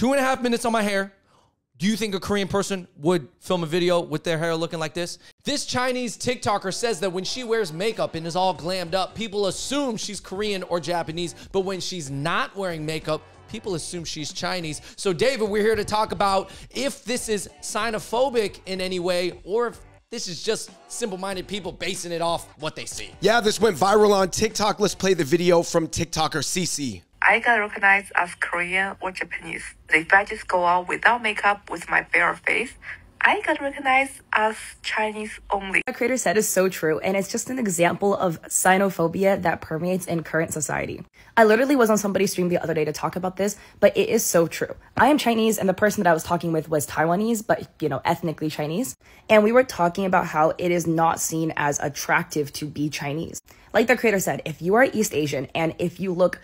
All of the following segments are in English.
two and a half minutes on my hair. Do you think a Korean person would film a video with their hair looking like this? This Chinese TikToker says that when she wears makeup and is all glammed up, people assume she's Korean or Japanese, but when she's not wearing makeup, people assume she's Chinese. So, David, we're here to talk about if this is xenophobic in any way or if this is just simple minded people basing it off what they see. Yeah, this went viral on TikTok. Let's play the video from TikToker CC. I got recognized as Korean or Japanese. If I just go out without makeup with my bare face, I got recognized as Chinese only. What creator said is so true, and it's just an example of xenophobia that permeates in current society. I literally was on somebody's stream the other day to talk about this, but it is so true. I am Chinese, and the person that I was talking with was Taiwanese, but you know, ethnically Chinese. And we were talking about how it is not seen as attractive to be Chinese. Like the creator said, if you are East Asian and if you look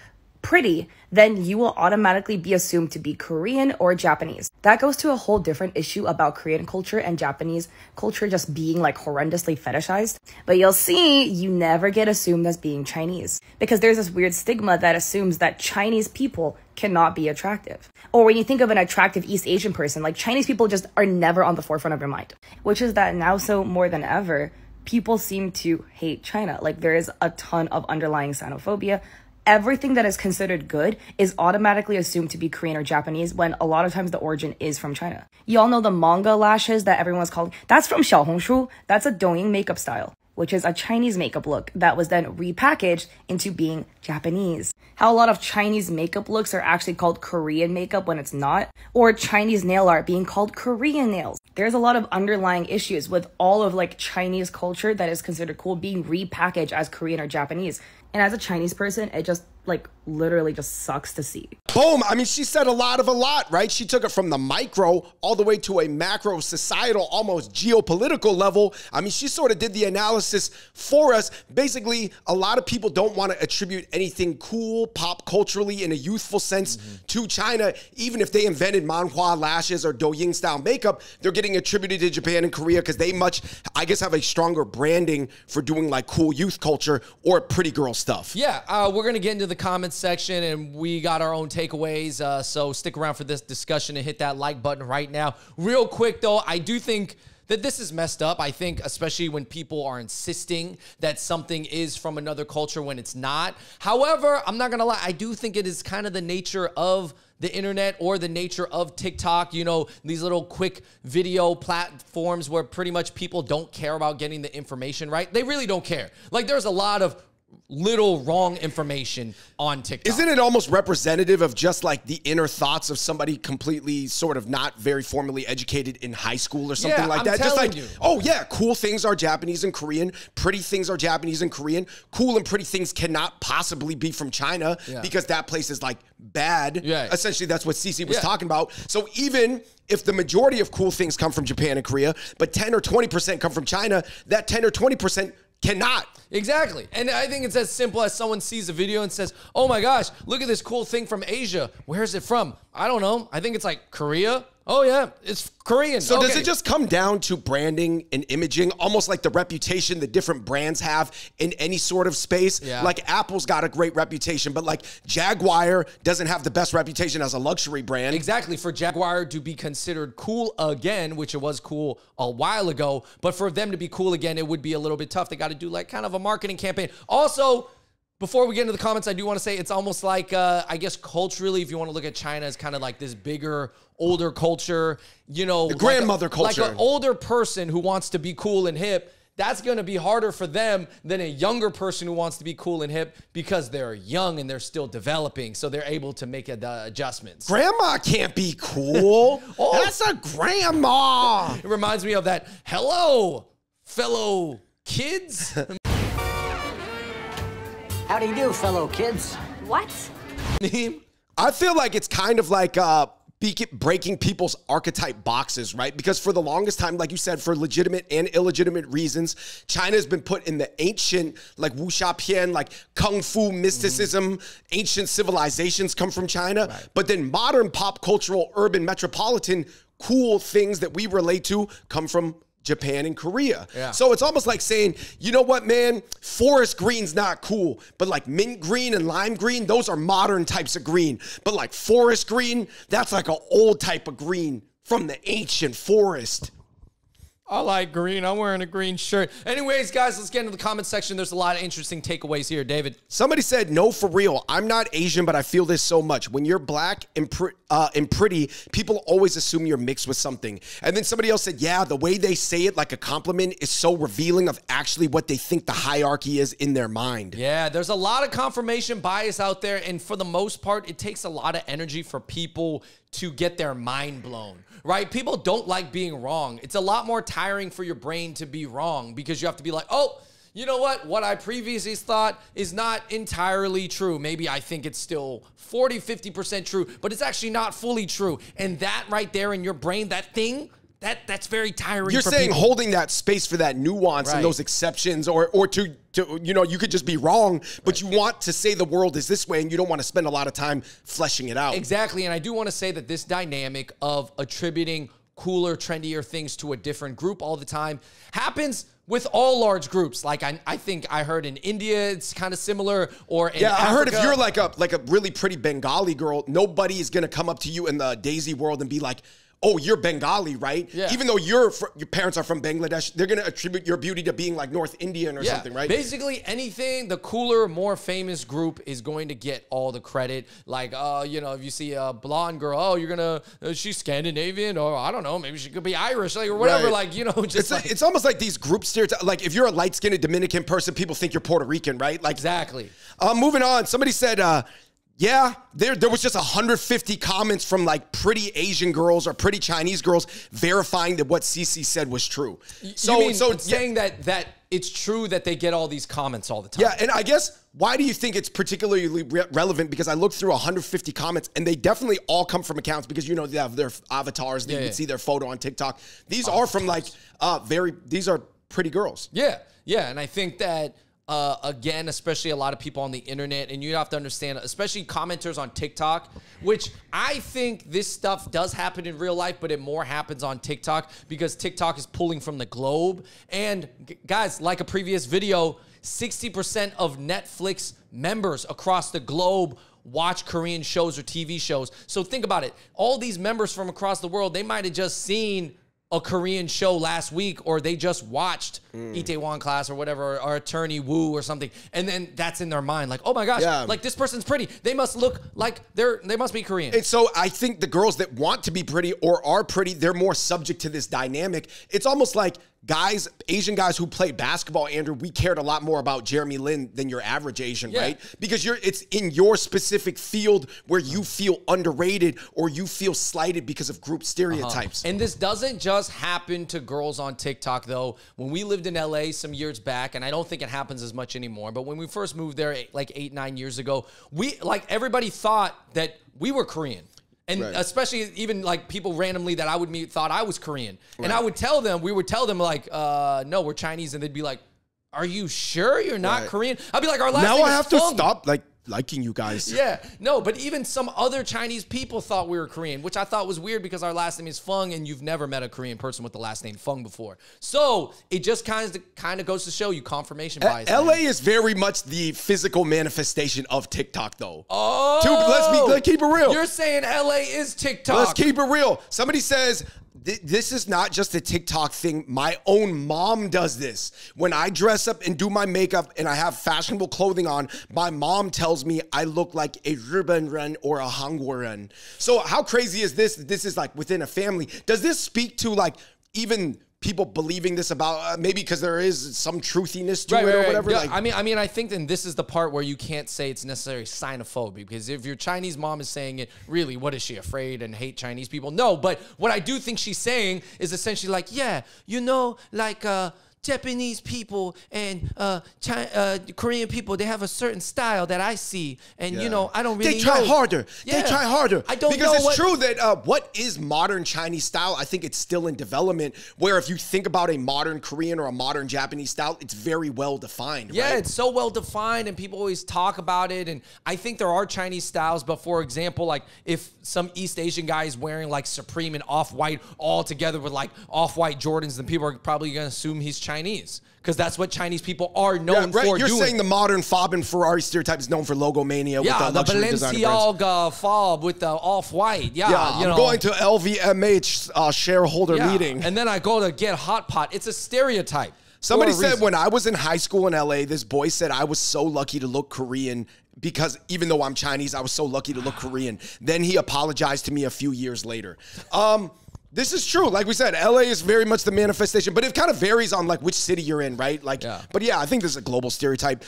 pretty, then you will automatically be assumed to be Korean or Japanese. That goes to a whole different issue about Korean culture and Japanese culture just being like horrendously fetishized. But you'll see, you never get assumed as being Chinese because there's this weird stigma that assumes that Chinese people cannot be attractive. Or when you think of an attractive East Asian person, like Chinese people just are never on the forefront of your mind, which is that now so more than ever, people seem to hate China. Like there is a ton of underlying xenophobia, everything that is considered good is automatically assumed to be Korean or Japanese when a lot of times the origin is from China. Y'all know the manga lashes that everyone's calling, that's from Xiaohongshu. That's a Douyin makeup style, which is a Chinese makeup look that was then repackaged into being Japanese. How a lot of Chinese makeup looks are actually called Korean makeup when it's not, or Chinese nail art being called Korean nails. There's a lot of underlying issues with all of like Chinese culture that is considered cool being repackaged as Korean or Japanese. And as a Chinese person, it just like literally just sucks to see. Boom. I mean, she said a lot of a lot, right? She took it from the micro all the way to a macro societal, almost geopolitical level. I mean, she sort of did the analysis for us. Basically, a lot of people don't want to attribute anything cool, pop culturally, in a youthful sense mm-hmm. to China. Even if they invented manhua lashes or Douyin style makeup, they're getting attributed to Japan and Korea because they much, I guess, have a stronger branding for doing like cool youth culture or pretty girl stuff. Yeah, uh, we're going to get into the comments section and we got our own takeaways. Uh, so stick around for this discussion and hit that like button right now. Real quick, though, I do think that this is messed up. I think, especially when people are insisting that something is from another culture when it's not. However, I'm not to lie, I do think it is kind of the nature of the internet or the nature of TikTok, you know, these little quick video platforms where pretty much people don't care about getting the information right. They really don't care. Like, there's a lot of little wrong information on TikTok. Isn't it almost representative of just like the inner thoughts of somebody completely sort of not very formally educated in high school or something yeah, like I'm that? Just like, you. oh yeah, cool things are Japanese and Korean, pretty things are Japanese and Korean. Cool and pretty things cannot possibly be from China yeah. because that place is like bad. Yeah. Essentially, that's what CC was yeah. talking about. So even if the majority of cool things come from Japan and Korea, but 10 or 20% come from China, that 10 or 20% cannot. Exactly. And I think it's as simple as someone sees a video and says, oh my gosh, look at this cool thing from Asia. Where's it from? I don't know. I think it's like Korea. Oh yeah, it's Korean. So okay. does it just come down to branding and imaging, almost like the reputation that different brands have in any sort of space? Yeah. Like Apple's got a great reputation, but like Jaguar doesn't have the best reputation as a luxury brand. Exactly. For Jaguar to be considered cool again, which it was cool a while ago, but for them to be cool again, it would be a little bit tough. They got to do like kind of a marketing campaign. Also, before we get into the comments, I do want to say it's almost like, uh, I guess, culturally, if you want to look at China as kind of like this bigger, older culture, you know, the grandmother like a, culture. Like an older person who wants to be cool and hip. That's going to be harder for them than a younger person who wants to be cool and hip because they're young and they're still developing. So they're able to make the adjustments. Grandma can't be cool. oh, That's a grandma. It reminds me of that. Hello, fellow kids. How do you do, fellow kids? What? I feel like it's kind of like uh, breaking people's archetype boxes, right? Because for the longest time, like you said, for legitimate and illegitimate reasons, China has been put in the ancient, like wuxia pian, like kung fu mysticism, mm-hmm. ancient civilizations come from China. Right. But then modern pop cultural, urban, metropolitan, cool things that we relate to come from Japan and Korea. Yeah. So it's almost like saying, you know what, man, forest green's not cool, but like mint green and lime green, those are modern types of green. But like forest green, that's like an old type of green from the ancient forest. I like green. I'm wearing a green shirt. Anyways, guys, let's get into the comment section. There's a lot of interesting takeaways here, David. Somebody said, "No, for real. I'm not Asian, but I feel this so much. When you're black and, pr- uh, and pretty, people always assume you're mixed with something." And then somebody else said, "Yeah, the way they say it like a compliment is so revealing of actually what they think the hierarchy is in their mind." Yeah, there's a lot of confirmation bias out there, and for the most part, it takes a lot of energy for people to get their mind blown, right? People don't like being wrong. It's a lot more tiring for your brain to be wrong because you have to be like, oh, you know what? What I previously thought is not entirely true. Maybe I think it's still 40, 50% true, but it's actually not fully true. And that right there in your brain, that thing, that that's very tiring. You're saying people. holding that space for that nuance Right. and those exceptions, or or to to you know you could just be wrong, but you want to say the world is this way, and you don't want to spend a lot of time fleshing it out. Exactly. And I do want to say that this dynamic of attributing cooler, trendier things to a different group all the time happens with all large groups. Like I, I think I heard in India, it's kind of similar. Or in Yeah, I heard if you're like a like a really pretty Bengali girl, nobody is gonna come up to you in the desi world and be like, "Oh, you're Bengali, right?" Yeah. Even though your fr- your parents are from Bangladesh, they're gonna attribute your beauty to being like North Indian or Yeah, something, right? Basically, anything the cooler, more famous group is going to get all the credit. Like, uh, you know, if you see a blonde girl, oh, you're gonna, uh, she's Scandinavian, or I don't know, maybe she could be Irish, like or whatever. Right. Like, you know, just It's, like, it's almost like these group stereotypes. Like if you're a light skinned Dominican person, people think you're Puerto Rican, right? Like exactly. Uh, moving on, somebody said, uh, yeah, there there was just 150 comments from like pretty Asian girls or pretty Chinese girls verifying that what CC said was true. So you mean so yeah, saying that that it's true that they get all these comments all the time. yeah, and I guess why do you think it's particularly re- relevant? Because I looked through 150 comments, and they definitely all come from accounts because you know they have their avatars. They Yeah, you yeah. can see their photo on TikTok. These are from like uh, very. These are pretty girls. Yeah, yeah, and I think that uh, again, especially a lot of people on the internet, and you have to understand, especially commenters on TikTok, which I think this stuff does happen in real life, but it more happens on TikTok because TikTok is pulling from the globe. And guys, like a previous video, 60% of Netflix members across the globe watch Korean shows or TV shows. So think about it. All these members from across the world, they might have just seen a Korean show last week, or they just watched Mm. Itaewon Class or whatever, or Attorney Woo or something, and then that's in their mind, like, oh my gosh, Yeah. like this person's pretty. They must look like they're they must be Korean. And so I think the girls that want to be pretty or are pretty, they're more subject to this dynamic. It's almost like guys, Asian guys who play basketball, Andrew, we cared a lot more about Jeremy Lin than your average Asian, Yeah. right? Because you're it's in your specific field where you feel underrated or you feel slighted because of group stereotypes. Uh-huh. And this doesn't just happen to girls on TikTok, though. When we lived in LA some years back, and I don't think it happens as much anymore, but when we first moved there like eight, nine years ago, we like everybody thought that we were Korean. And Right. especially even like people randomly that I would meet thought I was Korean. And I would tell them, we would tell them like, uh, no, we're Chinese. And they'd be like, are you sure you're not Right. Korean? I'd be like, our last now I have to stop like liking you guys. Yeah, no, but even some other Chinese people thought we were Korean, which I thought was weird because our last name is Fung, and you've never met a Korean person with the last name Fung before. So it just kind of kind of goes to show you confirmation bias. LA man. is very much the physical manifestation of TikTok, though. Oh, let's be- let's keep it real. You're saying LA is TikTok? Let's keep it real. Somebody says this is not just a TikTok thing. My own mom does this. When I dress up and do my makeup and I have fashionable clothing on, my mom tells me I look like a Ren or a Hangwaran. So how crazy is this? This is like within a family. Does this speak to like even people believing this about uh, maybe because there is some truthiness to Right, it right, or whatever? Yeah, Like, I mean, I mean, I think then this is the part where you can't say it's necessarily xenophobic because if your Chinese mom is saying it, really, what is she afraid and hate Chinese people? No, but what I do think she's saying is essentially like, yeah, you know, like uh, Japanese people and uh, Chi- uh, Korean people, they have a certain style that I see, and you know, I don't really. They try know. harder. Yeah. They try harder. I don't because it's what- true that uh, what is modern Chinese style? I think it's still in development. Where if you think about a modern Korean or a modern Japanese style, it's very well defined. Yeah, right? it's so well defined, and people always talk about it. And I think there are Chinese styles, but for example, like if some East Asian guy is wearing like Supreme and Off White all together with like Off White Jordans, then people are probably going to assume he's Chinese because that's what Chinese people are Yeah, known right. for You're doing. saying the modern fob and Ferrari stereotype is known for logomania yeah, with the the luxury designer brands. Balenciaga fob with the Off White. Yeah, Yeah, you I'm know. going to LVMH uh, shareholder Yeah, meeting. and then I go to get hot pot. It's a stereotype. Somebody said reason. when I was in high school in LA, this boy said I was so lucky to look Korean because even though I'm Chinese, I was so lucky to look Korean. Then he apologized to me a few years later. Um, this is true. Like we said, LA is very much the manifestation, but it kind of varies on like which city you're in, right? Like, Yeah. but yeah, I think this is a global stereotype.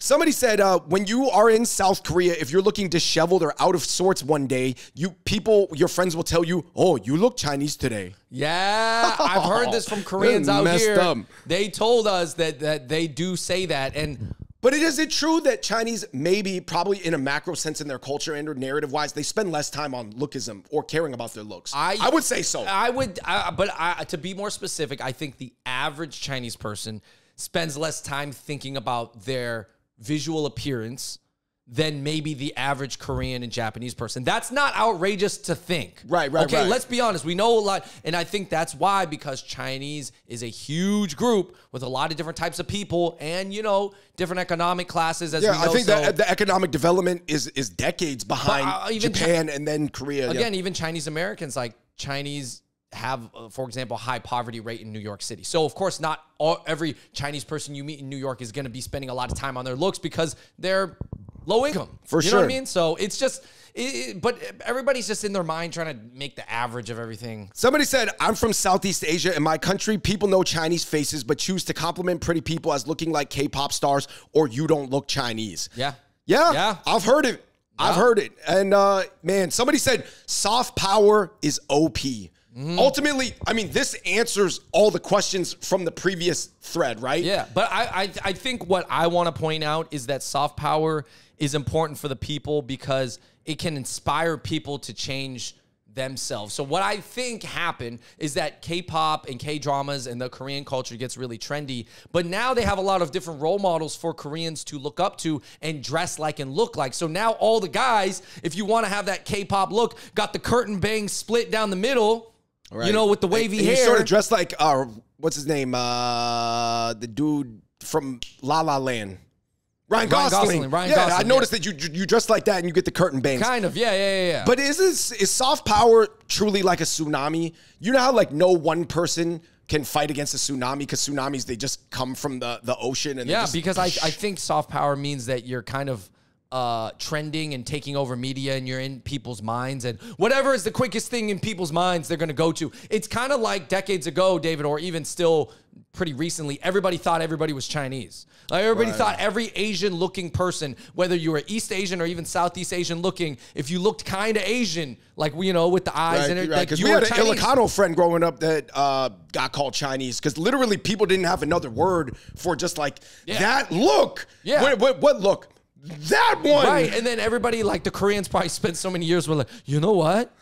Somebody said uh, when you are in South Korea, if you're looking disheveled or out of sorts one day, you people, your friends will tell you, "Oh, you look Chinese today." Yeah, I've heard this from Koreans out here. up. They told us that that they do say that, and But it is it true that Chinese maybe probably in a macro sense in their culture and or narrative wise they spend less time on lookism or caring about their looks. I, would say so. I would, I, but I, to be more specific, I think the average Chinese person spends less time thinking about their visual appearance than maybe the average Korean and Japanese person. That's not outrageous to think. Right, right, Okay, right. let's be honest. We know a lot, and I think that's why because Chinese is a huge group with a lot of different types of people, and you know, different economic classes. As yeah, we know, I think so- that the economic development is is decades behind uh, even Chi- Japan and then Korea. yeah. again, even Chinese Americans, like Chinese have, uh, for example, high poverty rate in New York City. So of course, not all, every Chinese person you meet in New York is going to be spending a lot of time on their looks because they're low income. For you know what I mean? So it's just, it, but everybody's just in their mind trying to make the average of everything. Somebody said, I'm from Southeast Asia. In my country, people know Chinese faces, but choose to compliment pretty people as looking like K pop stars or you don't look Chinese. Yeah. Yeah. Yeah. I've heard it. I've heard it. And uh, man, somebody said soft power is OP. Mm-hmm. Ultimately, I mean, this answers all the questions from the previous thread, right? Yeah, but I, I I think what I want to point out is that soft power is important for the people because it can inspire people to change themselves. So what I think happened is that K-pop and K-dramas and the Korean culture gets really trendy, but now they have a lot of different role models for Koreans to look up to and dress like and look like. So now all the guys, if you want to have that K-pop look, got the curtain bang split down the middle, you know, with the wavy And hair. You sort of dressed like, uh, what's his name? Uh, the dude from La La Land. Ryan Ryan Gosling. Gosling, Ryan yeah, Gosling, I yeah. noticed that you you dress like that and you get the curtain bangs. kind of, yeah, yeah, yeah, yeah. But is this is soft power truly like a tsunami? You know how like no one person can fight against a tsunami because tsunamis they just come from the the ocean and Yeah, just- because I, I think soft power means that you're kind of uh, trending and taking over media and you're in people's minds and whatever is the quickest thing in people's minds they're going to go to. It's kind of like decades ago, David, or even still pretty recently, everybody thought everybody was Chinese. Like everybody thought every Asian looking person, whether you were East Asian or even Southeast Asian looking, if you looked kind of Asian, like, you know, with the eyes Right, and it, right, like you we were had an. Ilocano friend growing up that uh, got called Chinese because literally people didn't have another word for just like Yeah. that look. Yeah. What, what, what look? That one. Right. And then everybody, like the Koreans, probably spent so many years with like, you know what?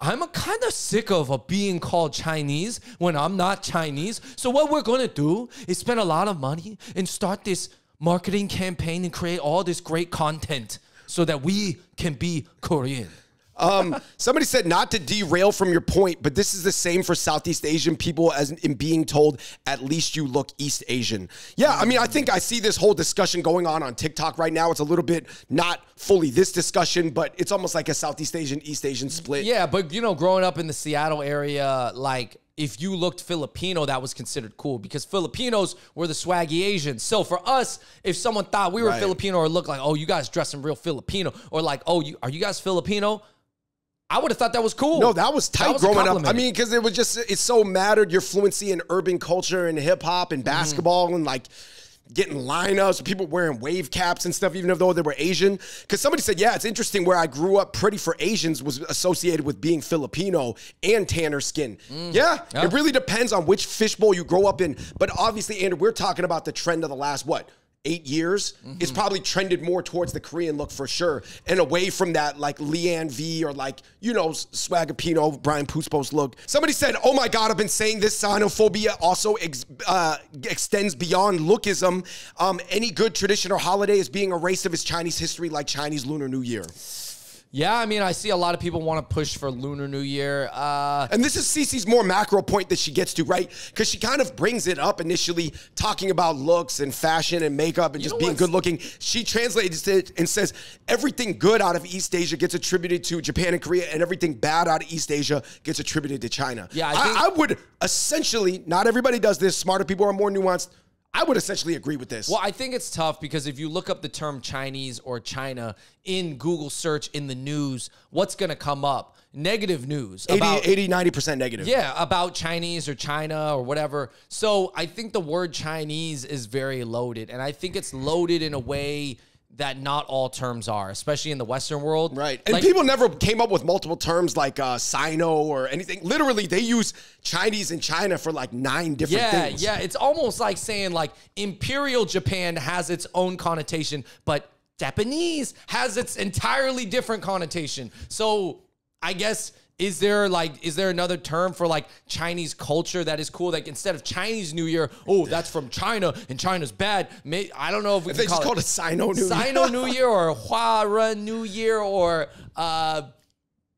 I'm kind of sick of uh, being called Chinese when I'm not Chinese. So what we're gonna do is spend a lot of money and start this marketing campaign and create all this great content so that we can be Korean. Um, somebody said not to derail from your point, but this is the same for Southeast Asian people as in being told at least you look East Asian. Yeah, I mean, I think I see this whole discussion going on on TikTok right now. It's a little bit not fully this discussion, but it's almost like a Southeast Asian East Asian split. Yeah, but you know, growing up in the Seattle area, like if you looked Filipino, that was considered cool because Filipinos were the swaggy Asians. So for us, if someone thought we were Right. Filipino or looked like, oh, you guys dressing real Filipino, or like, oh, you are you guys Filipino? I would have thought that was cool. No, that was tight was growing up. I mean, because it was just, it so mattered your fluency in urban culture and hip hop Mm-hmm. and basketball and like, getting lineups, people wearing wave caps and stuff, even though they were Asian. Because somebody said, yeah, it's interesting where I grew up pretty for Asians was associated with being Filipino and tanner skin. Yeah, Yeah. it really depends on which fishbowl you grow up in. But obviously, Andrew, we're talking about the trend of the last, what? Eight years, it's probably trended more towards the Korean look for sure, and away from that like Leanne V or like you know Swagapino, Brian Puspos look. Somebody said, "Oh my God, I've been saying this xenophobia also ex- uh, extends beyond lookism. Um, any good tradition or holiday is being erased of its Chinese history, like Chinese Lunar New Year." Yeah, I mean, I see a lot of people want to push for Lunar New Year. Uh, And this is Cece's more macro point that she gets to, right? Because she kind of brings it up initially, talking about looks and fashion and makeup and just being good looking. She translates it and says everything good out of East Asia gets attributed to Japan and Korea, and everything bad out of East Asia gets attributed to China. Yeah, I I, I would essentially, not everybody does this. Smarter people are more nuanced. I would essentially agree with this. Well, I think it's tough because if you look up the term Chinese or China in Google search in the news, what's going to come up? Negative news 80, about 80 90% negative. yeah, about Chinese or China or whatever. So, I think the word Chinese is very loaded and I think it's loaded in a way that not all terms are, especially in the western world. Right. And Like- people never came up with multiple terms like uh, Sino or anything. Literally, they use Chinese in China for like nine different Yeah, things. yeah. It's almost like saying like Imperial Japan has its own connotation, but Japanese has its entirely different connotation. So I guess is there like is there another term for like Chinese culture that is cool? Like instead of Chinese New Year, oh that's from China and China's bad. May, I don't know if we If can they just call called it Sino New Year. Sino New Year or Huara New Year or uh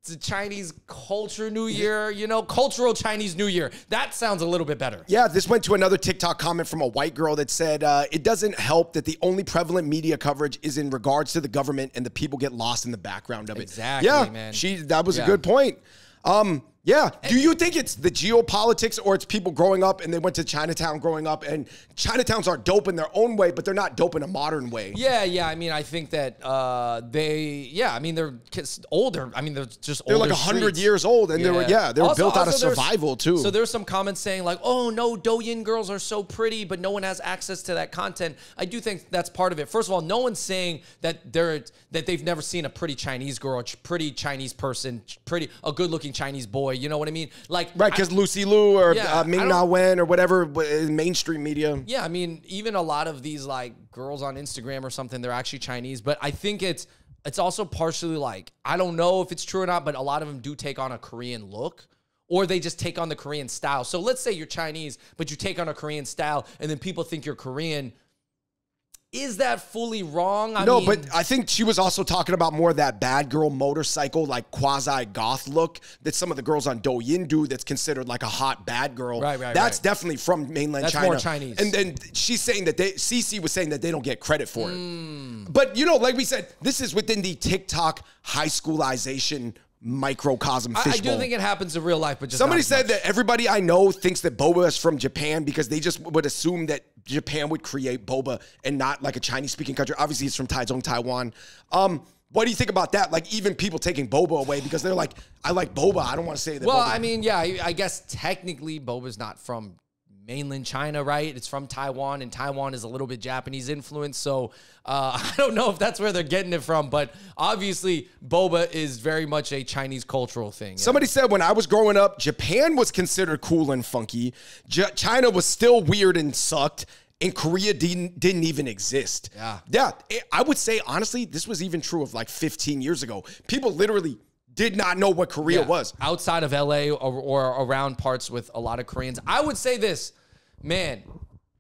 the Chinese culture New Year, you know, cultural Chinese New Year. That sounds a little bit better. Yeah, this went to another TikTok comment from a white girl that said, uh, It doesn't help that the only prevalent media coverage is in regards to the government and the people get lost in the background of it. Exactly, yeah, man. She, that was Yeah. a good point. Um, yeah. Do you think it's the geopolitics or it's people growing up and they went to Chinatown growing up and Chinatowns are dope in their own way, but they're not dope in a modern way? Yeah, yeah. I mean, I think that uh, they, yeah. I mean, they're kids older. I mean, they're just They're like older 100 streets. years old and they were, yeah, they were Also- built out of survival too. So there's some comments saying like, "Oh no, Douyin girls are so pretty, but no one has access to that content." I do think that's part of it. First of all, no one's saying that they're that they've never seen a pretty Chinese girl, a pretty Chinese person, pretty a good-looking Chinese boy. You know what I mean? Like, Right, because Lucy Liu or Yeah, uh, Ming Na Wen or whatever in mainstream media. Yeah, I mean, even a lot of these like girls on Instagram or something, they're actually Chinese. But I think it's it's also partially like I don't know if it's true or not, but a lot of them do take on a Korean look. Or they just take on the Korean style. So let's say you're Chinese, but you take on a Korean style, and then people think you're Korean. Is that fully wrong? I no, mean, but I think she was also talking about more of that bad girl motorcycle, like quasi goth look that some of the girls on Douyin do. That's considered like a hot bad girl. Right, right, That's right. definitely from mainland That's China. more Chinese. And then she's saying that they, CC was saying that they don't get credit for it. Hmm. But you know, like we said, this is within the TikTok high schoolization microcosm I, I do think it happens in real life, but just Somebody said much. that everybody I know thinks that boba is from Japan because they just would assume that Japan would create boba and not like a Chinese speaking country. Obviously, it's from Taichung, Taiwan. Um, what do you think about that? Like even people taking boba away because they're like, I like boba. I don't want to say that. Well, boba- I mean, yeah, I, I guess technically boba's not from mainland China, right? It's from Taiwan, and Taiwan is a little bit Japanese influence. So uh, I don't know if that's where they're getting it from, but obviously boba is very much a Chinese cultural thing. Somebody said when I was growing up, Japan was considered cool and funky. J- China was still weird and sucked. And Korea didn't, didn't even exist. Yeah. Yeah. it- I would say, honestly, this was even true of like 15 years ago. People literally did not know what Korea Yeah. was. outside of LA or, or around parts with a lot of Koreans. I would say this, man,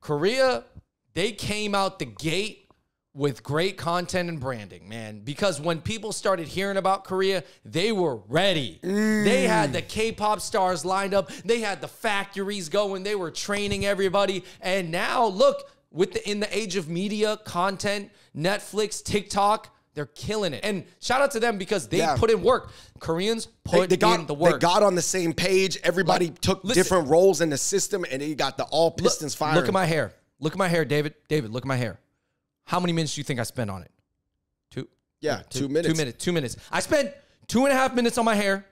Korea, they came out the gate with great content and branding, man. Because when people started hearing about Korea, they were ready. They mm. had the K-pop stars lined up. They had the factories going. They were training everybody. And now, look, with the in the age of media, content, Netflix, TikTok, they're killing it. And shout out to them because they Yeah. put in work. Koreans They, put they got, in the work. they got on the same page. Everybody Like, took listen. different roles in the system, and they got the all Look- pistons firing. Look at my hair. Look at my hair, David. David, look at my hair. How many minutes do you think I spent on it? Two. Yeah, two minutes. Two minutes. Two minutes. I spent two and a half minutes on my hair,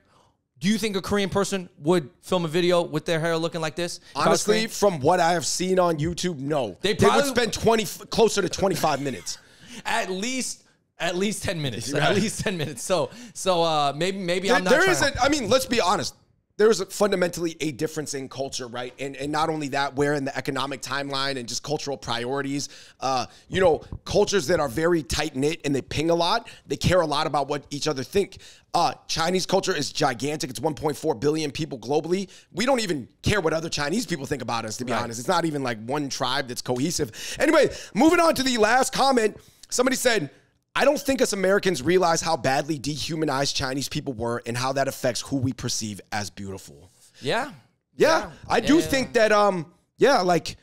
Do you think a Korean person would film a video with their hair looking like this? If I was Honestly, from what I have seen on YouTube, no. They would spend 20 closer to 25 minutes. at least at least 10 minutes. Right. At least 10 minutes. So so uh maybe maybe There- I'm not there is a, I mean, let's be honest. There is a, fundamentally a difference in culture, right? And and not only that, where in the economic timeline and just cultural priorities, uh, you know, cultures that are very tight knit and they ping a lot, they care a lot about what each other think. Uh, Chinese culture is gigantic. It's 1.4 billion people globally. We don't even care what other Chinese people think about us, to be Right. honest. It's not even like one tribe that's cohesive. Anyway, moving on to the last comment. Somebody said, I don't think us Americans realize how badly dehumanized Chinese people were and how that affects who we perceive as beautiful. Yeah. Yeah, I do Yeah. think that um yeah, like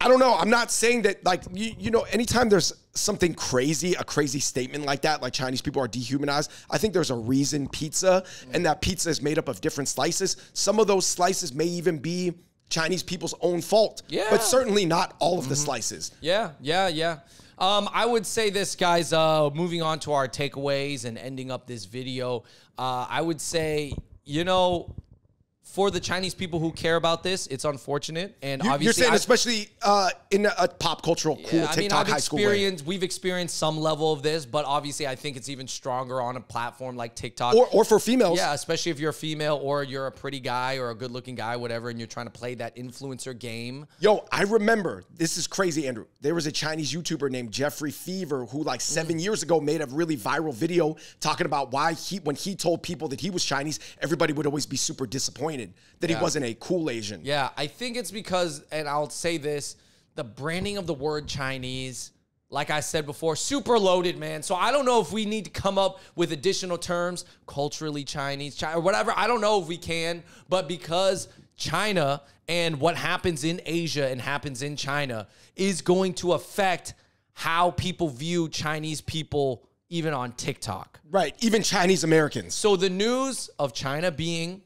I don't know, I'm not saying that like you, you know anytime there's something crazy, a crazy statement like that, like Chinese people are dehumanized, I think there's a reason pizza and that pizza is made up of different slices. Some of those slices may even be Chinese people's own fault, Yeah. but certainly not all of the slices. Yeah, yeah, yeah. Um, I would say this, guys. Uh, moving on to our takeaways and ending up this video, uh, I would say, you know, for the Chinese people who care about this, it's unfortunate, and You, obviously, you're saying I- especially uh, in a, pop cultural cool Yeah, I mean, TikTok I've high school way. we've experienced some level of this, but obviously, I think it's even stronger on a platform like TikTok. Or, or for females. Yeah, especially if you're a female or you're a pretty guy or a good looking guy, whatever, and you're trying to play that influencer game. Yo, I remember this is crazy, Andrew. There was a Chinese YouTuber named Jeffrey Fever who, like seven years ago, made a really viral video talking about why he, when he told people that he was Chinese, everybody would always be super disappointed that he wasn't a cool Asian. Yeah, I think it's because, and I'll say this the branding of the word Chinese, like I said before, super loaded, man. So I don't know if we need to come up with additional terms, culturally Chinese, China, or whatever. I don't know if we can, but because China and what happens in Asia and happens in China is going to affect how people view Chinese people, even on TikTok. Right. Even Chinese Americans. So the news of China being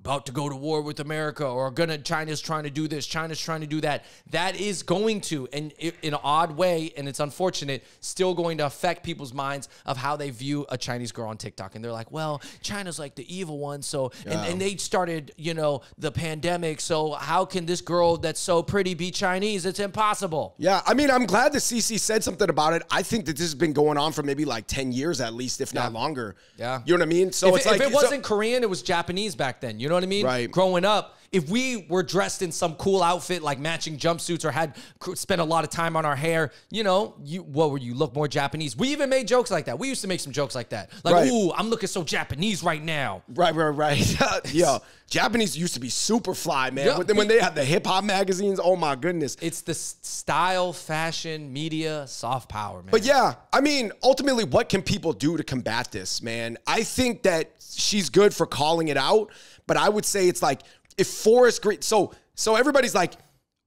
about to go to war with America or gonna China's trying to do this, China's trying to do that. That is going to, and in an odd way, and it's unfortunate, still going to affect people's minds of how they view a Chinese girl on TikTok. And they're like, well, China's like the evil one. So and, and they started, you know, the pandemic. So how can this girl that's so pretty be Chinese? It's impossible. Yeah, I mean, I'm glad that CC said something about it. I think that this has been going on for maybe like 10 years at least, if not longer. Yeah. You know what I mean? So if, it's it- like if it wasn't Korean, it was Japanese back then. You know what I mean? Right. Growing up, if we were dressed in some cool outfit like matching jumpsuits or had spent a lot of time on our hair, you know, you what were you look more Japanese? We even made jokes like that. We used to make some jokes like that. Like, Right. ooh, I'm looking so Japanese right now. Right, right, right. yeah, Japanese used to be super fly, man. Yeah, But then when they had the hip hop magazines, oh my goodness. It's the style, fashion, media, soft power, man. But yeah, I mean, ultimately, what can people do to combat this, man? I think that she's good for calling it out, but I would say it's like if forest green. So, so everybody's like,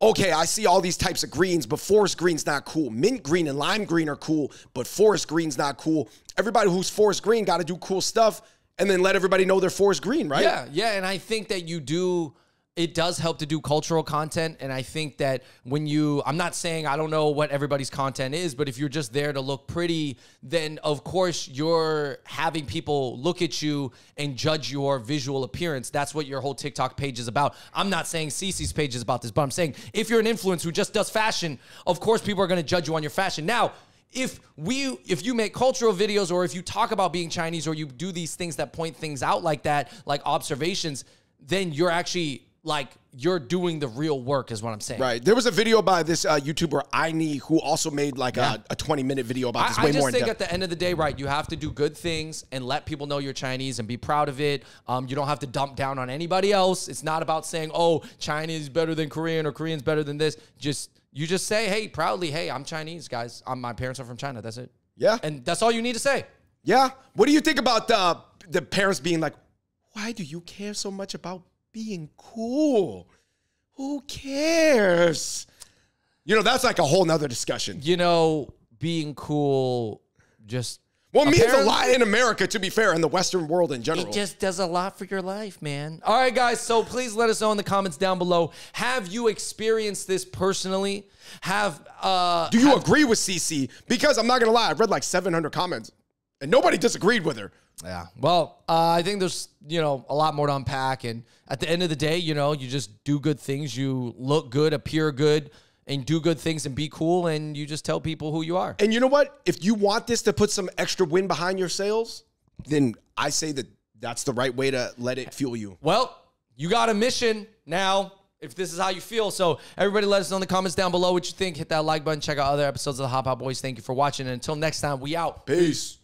okay, I see all these types of greens, but forest green's not cool. Mint green and lime green are cool, but forest green's not cool. Everybody who's forest green got to do cool stuff, and then let everybody know they're forest green, right? Yeah, yeah, and I think that you do. It does help to do cultural content, and I think that when you, I'm not saying I don't know what everybody's content is, but if you're just there to look pretty, then of course you're having people look at you and judge your visual appearance. That's what your whole TikTok page is about. I'm not saying Cece's page is about this, but I'm saying if you're an influencer who just does fashion, of course people are going to judge you on your fashion. Now, if we if you make cultural videos or if you talk about being Chinese or you do these things that point things out like that, like observations, then you're actually like you're doing the real work is what I'm saying. Right. There was a video by this uh, YouTuber Aini who also made like a, a 20 minute video about this I, way I just more in think at the end of the day, right, you have to do good things and let people know you're Chinese and be proud of it. Um, you don't have to dump down on anybody else. It's not about saying, oh, Chinese is better than Korean or Korean's better than this. Just you just say, hey, proudly, hey, I'm Chinese, guys. I'm, my parents are from China. That's it. Yeah. And that's all you need to say. Yeah. What do you think about the the parents being like, "Why do you care so much about being cool? Who cares?" You know, that's like a whole nother discussion. you know, being cool just Well, means a lot in America, to be fair, in the Western world in general. it just does a lot for your life, man. All right, guys. So please let us know in the comments down below. Have you experienced this personally? Have uh do you have- agree with CC? Because I'm not gonna lie, I've read like 700 comments, And nobody disagreed with her. Yeah. Well, uh, I think there's, you know, a lot more to unpack. And at the end of the day, you know, you just do good things. You look good, appear good, and do good things and be cool. And you just tell people who you are. And you know what? If you want this to put some extra wind behind your sails, then I say that that's the right way to let it fuel you. Well, you got a mission now. If this is how you feel, so everybody, let us know in the comments down below what you think. Hit that like button. Check out other episodes of the Hot Pot Boys. Thank you for watching, and until next time, we out. Peace.